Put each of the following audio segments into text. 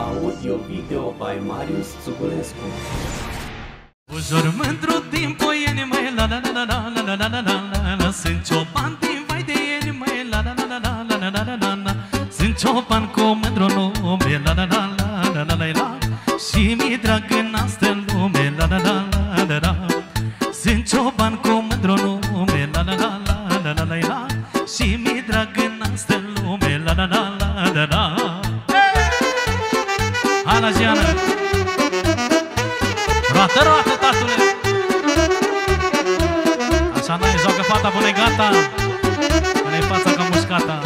Audio-video by Marius Zugulescu Ușor mândru din poieni, măi, la la la la la la la la la la la Sunt cioban din vai de ieri, măi, la la la la la la la la la la Sunt cioban cu mândru nume, la la la la la la la la Și mi drag în astă lume, la la la la la la Sunt cioban cu mândru nume, la la la la la la la la Și Roată, roată, tatăle! Așa n-ai, joacă fata până e gata până e fața ca mușcata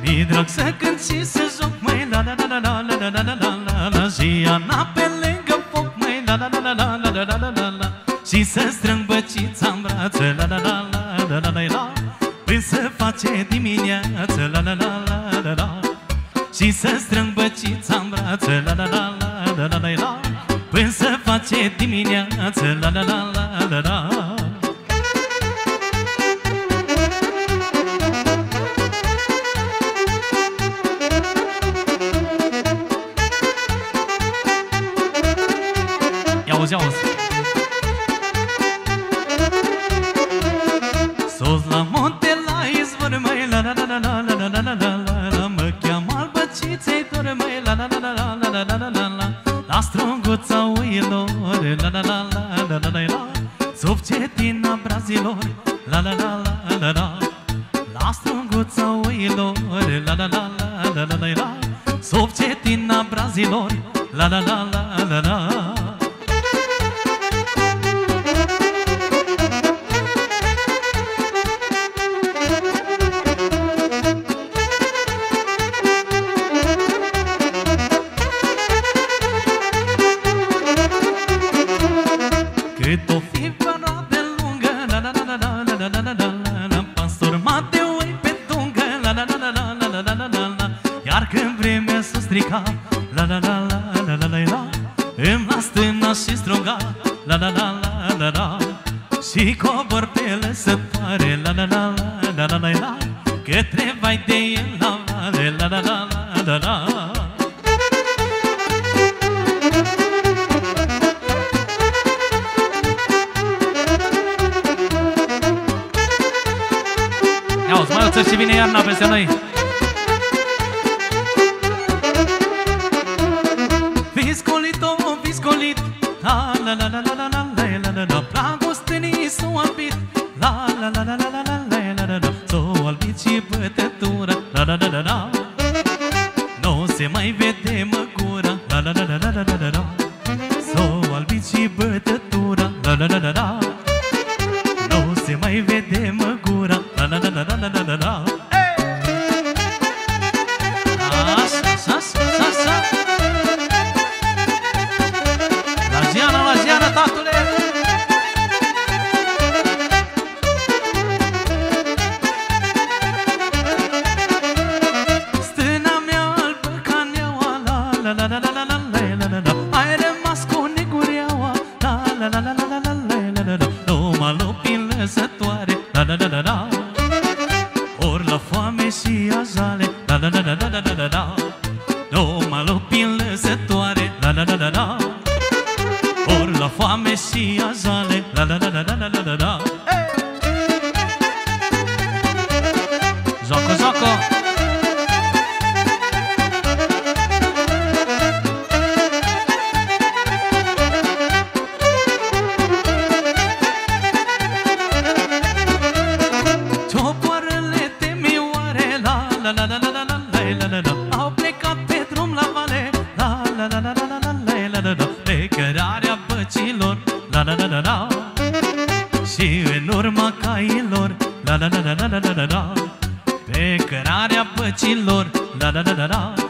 Mi drag să cânt și să joc, măi, la la la la la la la la la la la Și Ana pe lângă foc, măi, la la la la la la la la la la la Și să strâng băcița în brațe, la la la la la la la la Până să face dimineață, la la la la la la și să strâng băcița în brațe La la la la la la la la Până să face dimineață La la la la la la la la la la la la la La La la la la la Sub cetina brazilor La la la la la la La strunguța uilor La la la la la la la la Sub cetina brazilor La la la la la la Îmi las tâna și strunga La la la la la la Și cobor pe lăsătoare La la la la la la la la Către vai de el la vale La la la la la la Ia uzi, mai oțări și vine iarna peste noi La la la la la la la la la la la Dragostenii s-o albit La la la la la la la la la la la S-o albit și bătătura La la la la la Nu se mai vede măgura La la la la la la la la la S-o albit și bătătura La la la la la nu se mai vede măgura La la la la la la la la La la la la la la la la la Și în urma cailor La la la la la la la la Pe cărarea păcilor La la la la la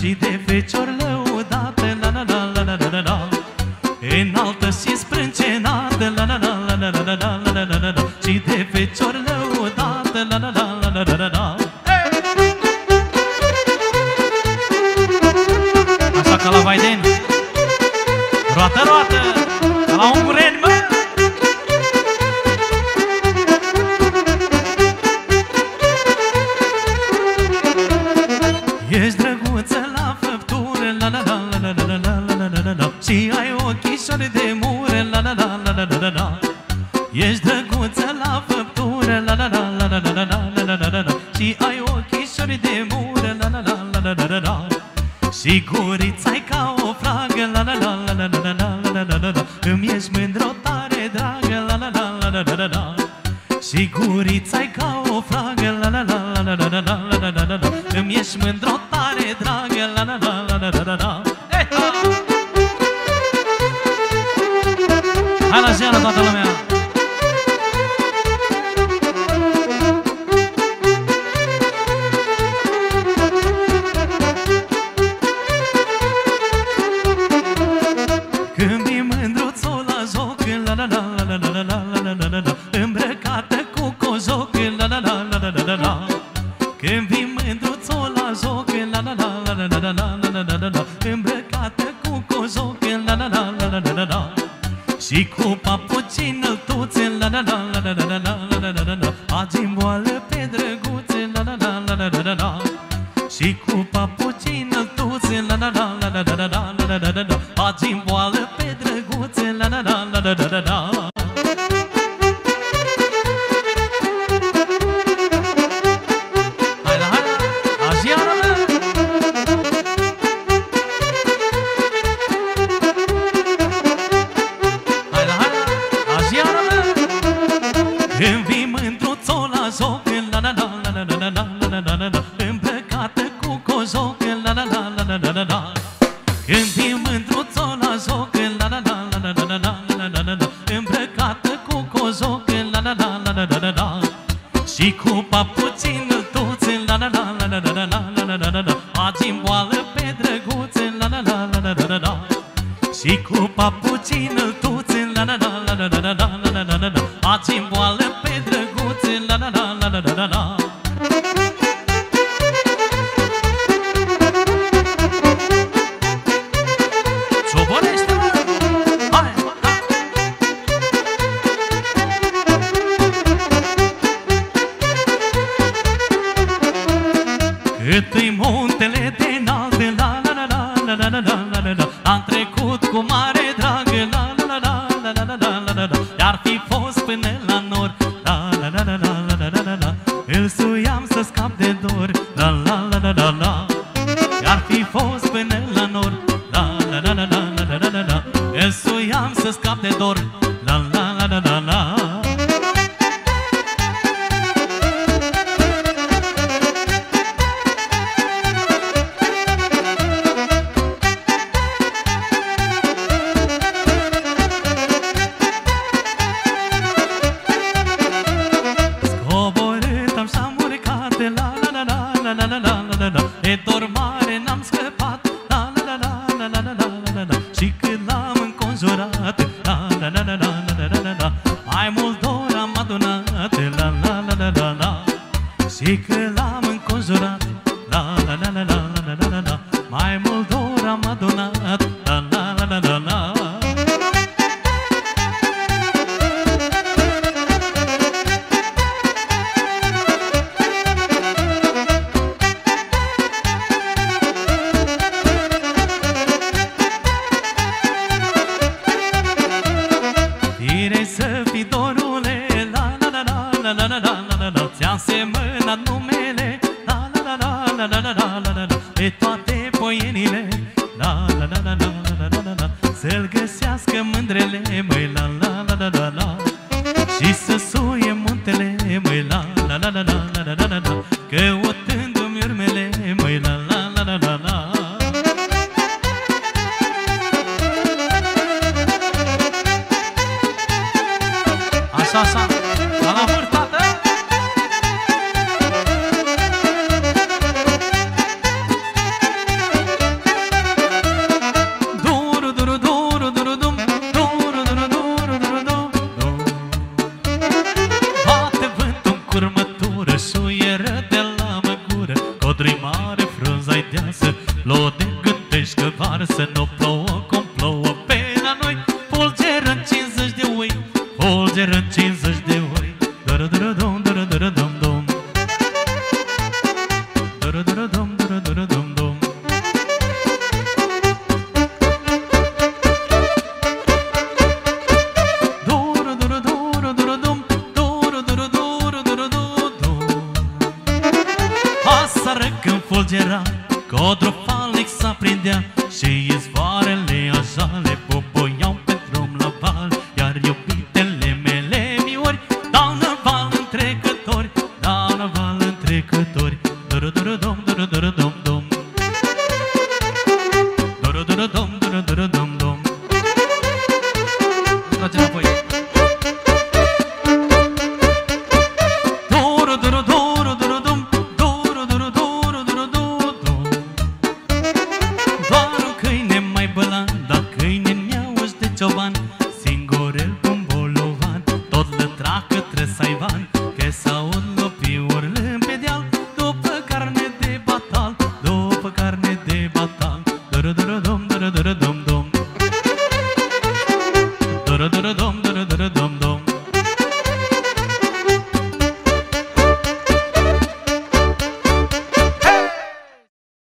Și de fecior lăudată La la la la la la la la Înaltă și sprâncenată La la la la la la la la la la Și de fecior lăudată La la la la la la la la dragă, la la la la la la la la la la la Îmi ești mândră tare, dragă, la la la la la la la la Sigurița-i ca Și cu papucii înăltuțe La la la la la la la la la la la Azi moale loc La la la la la la la la Și cu papuțin toți La la la la la la la la la la la la Facem boală pe drăguțe La la la la la la la la Și cu papuțin Îl suiam să scap de dor. La la la la la la. Ar fi fost până la nor. La la la la la la la la la. Îl suiam să scap de dor. Fidorule La la la la la la la la la la. Ți-am semănat numele La la la la la la la la la la Pe toate poienile Kuruma duru duru dum duru duru dum